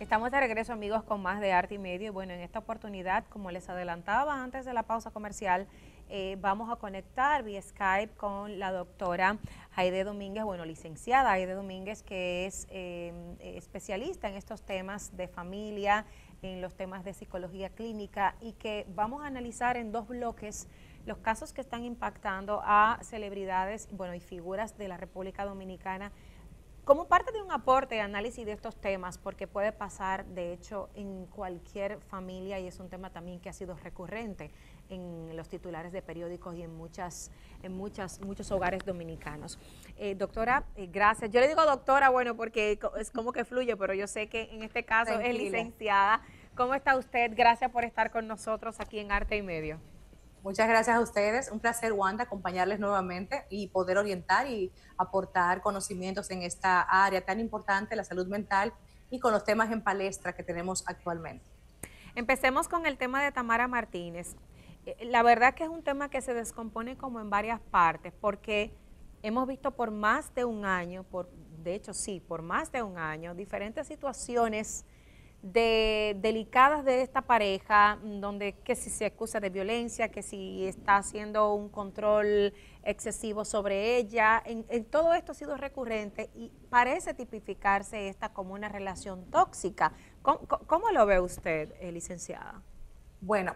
Estamos de regreso amigos con más de arte y medio. Y bueno, en esta oportunidad, como les adelantaba antes de la pausa comercial, eh, vamos a conectar vía Skype con la doctora Aide Domínguez, bueno, licenciada Aide Domínguez, que es eh, especialista en estos temas de familia, en los temas de psicología clínica y que vamos a analizar en dos bloques los casos que están impactando a celebridades bueno, y figuras de la República Dominicana como parte de un aporte de análisis de estos temas, porque puede pasar, de hecho, en cualquier familia y es un tema también que ha sido recurrente en los titulares de periódicos y en muchas, en muchas, muchos hogares dominicanos. Eh, doctora, eh, gracias. Yo le digo doctora, bueno, porque es como que fluye, pero yo sé que en este caso es licenciada. ¿Cómo está usted? Gracias por estar con nosotros aquí en Arte y Medio. Muchas gracias a ustedes. Un placer, Wanda, acompañarles nuevamente y poder orientar y aportar conocimientos en esta área tan importante, la salud mental, y con los temas en palestra que tenemos actualmente. Empecemos con el tema de Tamara Martínez. Eh, la verdad que es un tema que se descompone como en varias partes, porque hemos visto por más de un año, por, de hecho sí, por más de un año, diferentes situaciones de delicadas de esta pareja, mm, donde que si se acusa de violencia, que si está haciendo un control excesivo sobre ella, en, todo esto ha sido recurrente y parece tipificarse esta como una relación tóxica. ¿Cómo, lo ve usted, eh, licenciada? Bueno,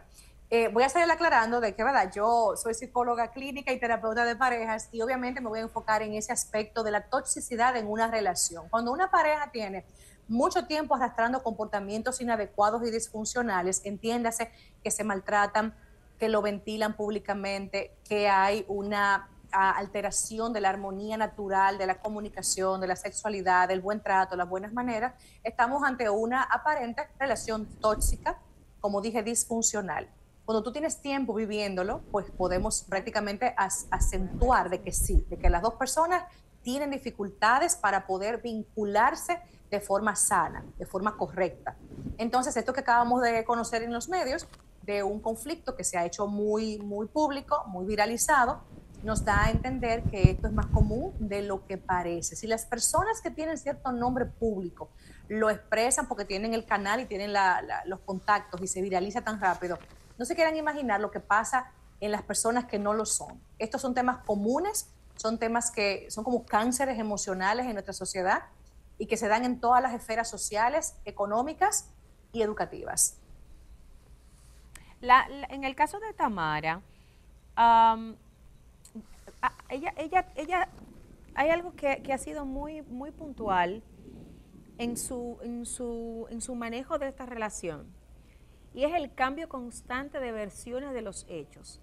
eh, voy a seguir aclarando de que, ¿verdad? Yo soy psicóloga clínica y terapeuta de parejas y obviamente me voy a enfocar en ese aspecto de la toxicidad en una relación. Cuando una pareja tiene mucho tiempo arrastrando comportamientos inadecuados y disfuncionales, entiéndase que se maltratan, que lo ventilan públicamente, que hay una alteración de la armonía natural, de la comunicación, de la sexualidad, del buen trato, las buenas maneras, estamos ante una aparente relación tóxica, como dije, disfuncional. Cuando tú tienes tiempo viviéndolo, pues podemos prácticamente acentuar de que sí, de que las dos personas tienen dificultades para poder vincularse de forma sana, de forma correcta. Entonces, esto que acabamos de conocer en los medios, de un conflicto que se ha hecho muy, muy público, muy viralizado, nos da a entender que esto es más común de lo que parece. Si las personas que tienen cierto nombre público lo expresan porque tienen el canal y tienen los contactos y se viraliza tan rápido, no se quieran imaginar lo que pasa en las personas que no lo son. Estos son temas comunes, son temas que son como cánceres emocionales en nuestra sociedad y que se dan en todas las esferas sociales, económicas y educativas. en el caso de Tamara, ella, ella, ella, hay algo que, ha sido muy, muy puntual en su, en, su, en su manejo de esta relación, y es el cambio constante de versiones de los hechos.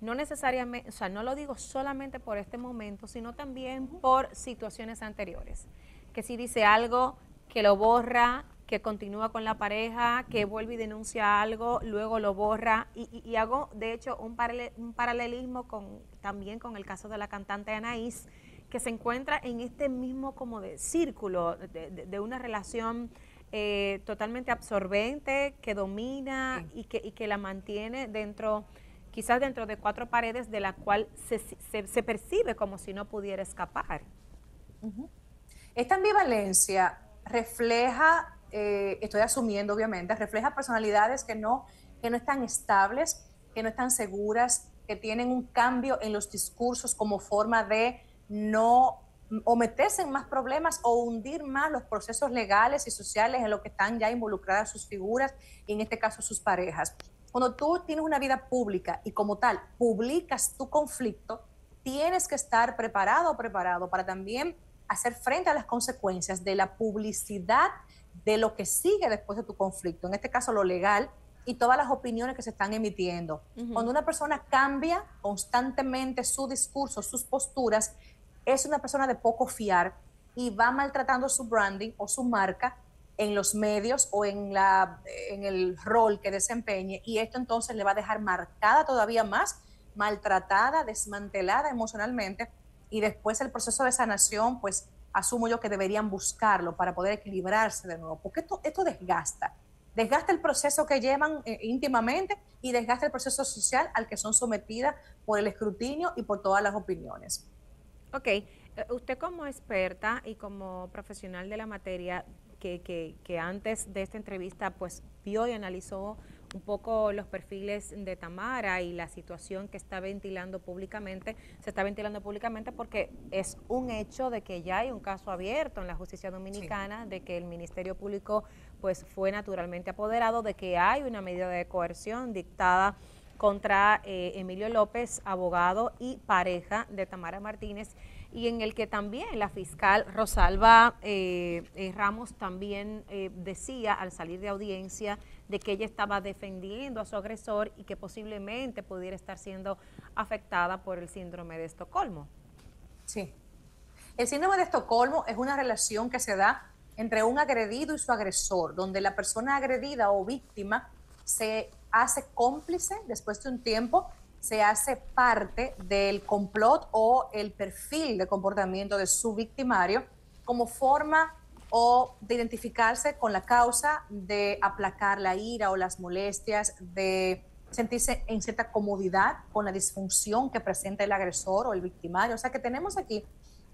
No necesariamente, o sea, no lo digo solamente por este momento, sino también por situaciones anteriores que si dice algo, que lo borra, que continúa con la pareja, que vuelve y denuncia algo, luego lo borra. Y, hago, de hecho, un, un paralelismo con, también con el caso de la cantante Anaís, que se encuentra en este mismo como de círculo de, una relación eh, totalmente absorbente, que domina y, que, y que la mantiene dentro quizás dentro de cuatro paredes de la cual se, se, percibe como si no pudiera escapar. Esta ambivalencia refleja, eh, estoy asumiendo obviamente, refleja personalidades que no, que no están estables, que no están seguras, que tienen un cambio en los discursos como forma de no o en más problemas o hundir más los procesos legales y sociales en lo que están ya involucradas sus figuras y en este caso sus parejas. Cuando tú tienes una vida pública y como tal publicas tu conflicto, tienes que estar preparado o preparado para también hacer frente a las consecuencias de la publicidad de lo que sigue después de tu conflicto, en este caso lo legal y todas las opiniones que se están emitiendo. Cuando una persona cambia constantemente su discurso, sus posturas, es una persona de poco fiar y va maltratando su branding o su marca en los medios o en, la, en el rol que desempeñe y esto entonces le va a dejar marcada todavía más, maltratada, desmantelada emocionalmente y después el proceso de sanación, pues asumo yo que deberían buscarlo para poder equilibrarse de nuevo, porque esto, esto desgasta. Desgasta el proceso que llevan eh, íntimamente y desgasta el proceso social al que son sometidas por el escrutinio y por todas las opiniones. Ok, eh, usted como experta y como profesional de la materia, que, que, antes de esta entrevista pues vio y analizó un poco los perfiles de Tamara y la situación que está ventilando públicamente, se está ventilando públicamente porque es un hecho de que ya hay un caso abierto en la justicia dominicana, de que el Ministerio Público pues fue naturalmente apoderado, de que hay una medida de coerción dictada contra eh, Emilio López, abogado y pareja de Tamara Martínez, y en el que también la fiscal Rosalba eh, eh, Ramos también decía al salir de audiencia de que ella estaba defendiendo a su agresor y que posiblemente pudiera estar siendo afectada por el síndrome de Estocolmo. Sí. El síndrome de Estocolmo es una relación que se da entre un agredido y su agresor, donde la persona agredida o víctima se hace cómplice después de un tiempo, se hace parte del complot o el perfil de comportamiento de su victimario como forma o de identificarse con la causa, de aplacar la ira o las molestias, de sentirse en cierta comodidad con la disfunción que presenta el agresor o el victimario. O sea que tenemos aquí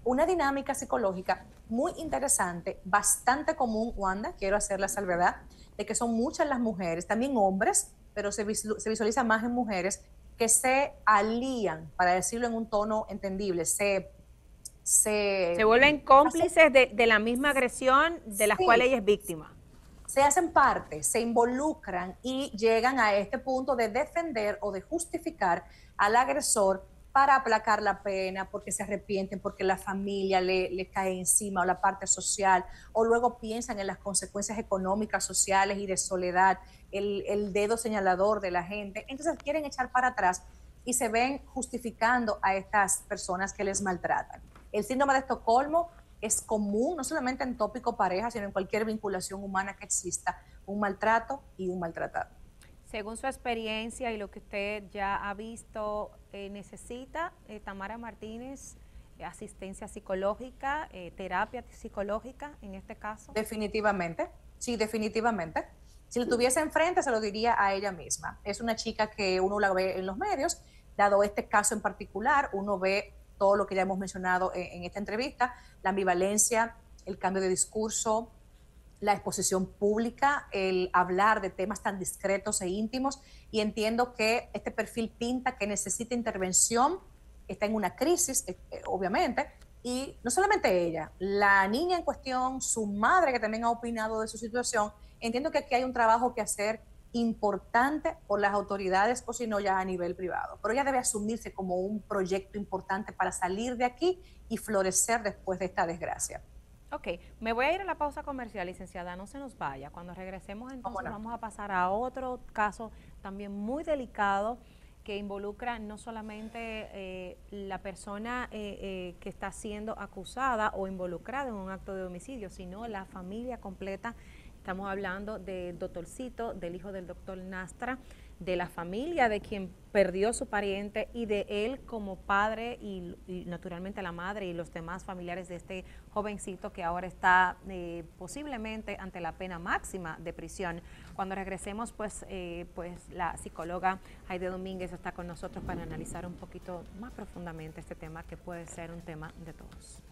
una dinámica psicológica muy interesante, bastante común, Wanda, quiero hacer la salvedad, de que son muchas las mujeres, también hombres, pero se, visualiza más en mujeres, que se alían, para decirlo en un tono entendible, se... Se, se vuelven cómplices de, la misma agresión de la cual ella es víctima. Se hacen parte, se involucran y llegan a este punto de defender o de justificar al agresor para aplacar la pena, porque se arrepienten, porque la familia le, cae encima o la parte social, o luego piensan en las consecuencias económicas, sociales y de soledad, el, el dedo señalador de la gente. Entonces quieren echar para atrás y se ven justificando a estas personas que les maltratan. El síndrome de Estocolmo es común, no solamente en tópico pareja, sino en cualquier vinculación humana que exista, un maltrato y un maltratado. Según su experiencia y lo que usted ya ha visto, eh, ¿necesita eh, Tamara Martínez eh, asistencia psicológica, terapia psicológica en este caso? Definitivamente, sí, definitivamente. Si lo tuviese enfrente, se lo diría a ella misma. Es una chica que uno la ve en los medios, dado este caso en particular, uno ve todo lo que ya hemos mencionado en esta entrevista, la ambivalencia, el cambio de discurso, la exposición pública, el hablar de temas tan discretos e íntimos y entiendo que este perfil pinta que necesita intervención, está en una crisis, eh, eh, obviamente, y no solamente ella, la niña en cuestión, su madre que también ha opinado de su situación, entiendo que aquí hay un trabajo que hacer importante por las autoridades o si no ya a nivel privado, pero ella debe asumirse como un proyecto importante para salir de aquí y florecer después de esta desgracia. Ok, me voy a ir a la pausa comercial, licenciada, no se nos vaya. Cuando regresemos entonces vamos a pasar a otro caso también muy delicado que involucra no solamente eh, la persona eh, eh, que está siendo acusada o involucrada en un acto de homicidio, sino la familia completa. Estamos hablando del doctorcito, del hijo del doctor Nastra, de la familia de quien perdió su pariente y de él como padre y, naturalmente la madre y los demás familiares de este jovencito que ahora está eh, posiblemente ante la pena máxima de prisión. Cuando regresemos, pues, eh, pues la psicóloga Heide Domínguez está con nosotros para analizar un poquito más profundamente este tema que puede ser un tema de todos.